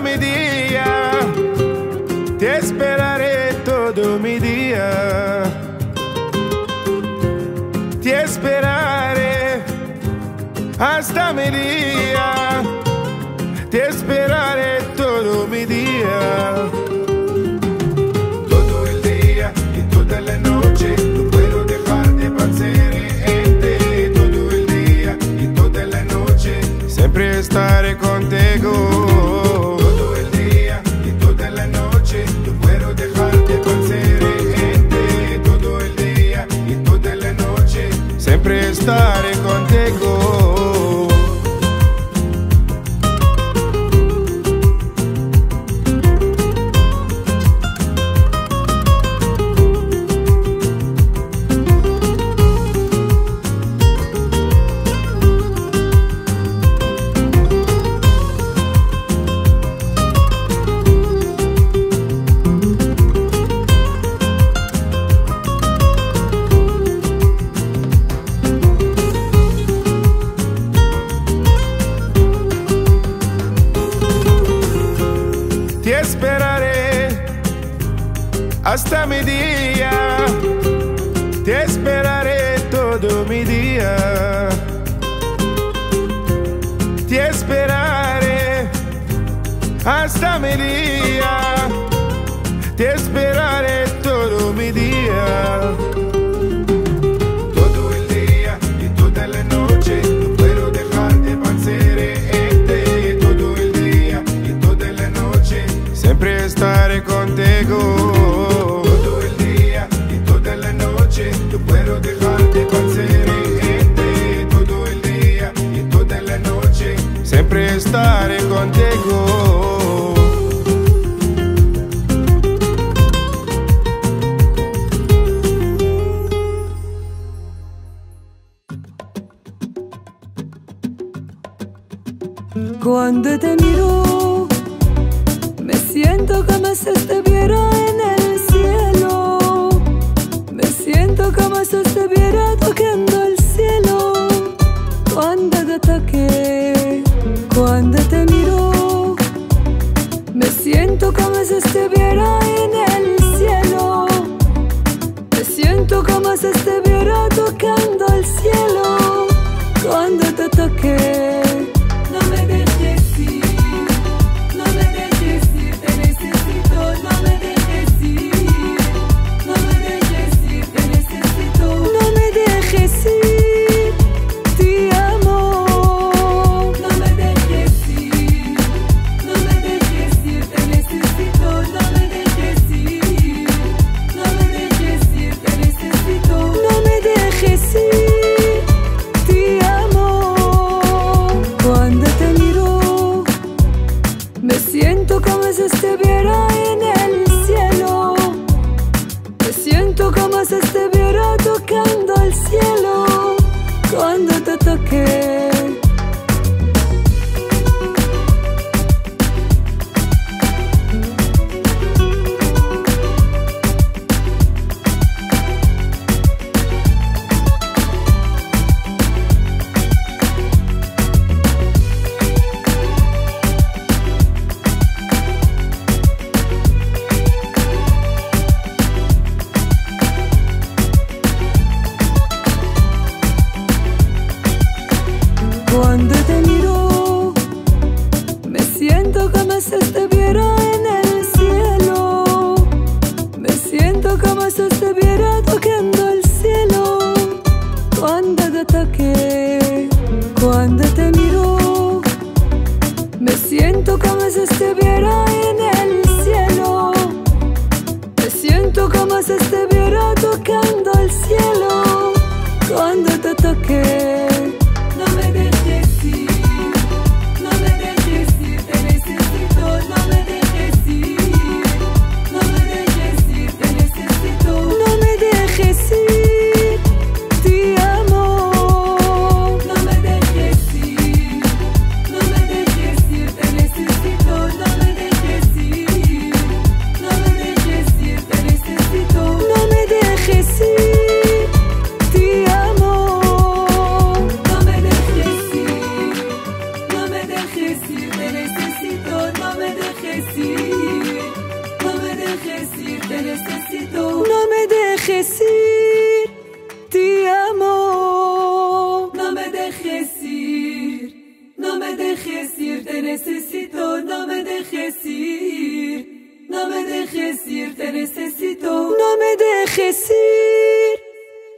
Mi día. Te esperaré todo mi día. Te esperaré hasta mi día. Te esperaré todo mi día. Todo el día y toda la noche no puedo dejar de pensar en ti. Todo el día y toda la noche siempre estaré. estar día. Te esperaré todo mi día. Te esperaré hasta mi día. Te esperaré todo mi día. Todo el día y toda la noche no puedo dejar de pensar siempre estaré contigo. Cuando te miro, me siento como si estuviera en el si estuviera en el cielo. Me siento como si estuviera tocando el cielo. Cuando te toqué, estuviera en el cielo. Me siento como si estuviera tocando el cielo. Cuando te toqué, cuando te miro, me siento como si estuviera en el cielo. Me siento como si estuviera tocando el cielo. Cuando te toqué, dejes ir, te necesito. No me dejes ir,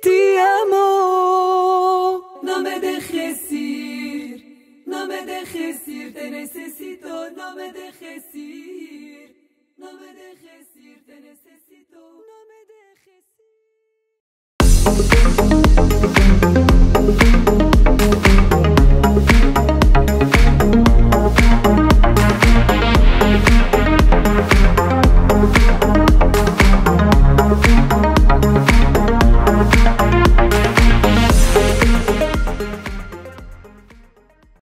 te amo. No me dejes ir, no me dejes ir, te necesito. No me dejes ir, no me dejes ir, te necesito.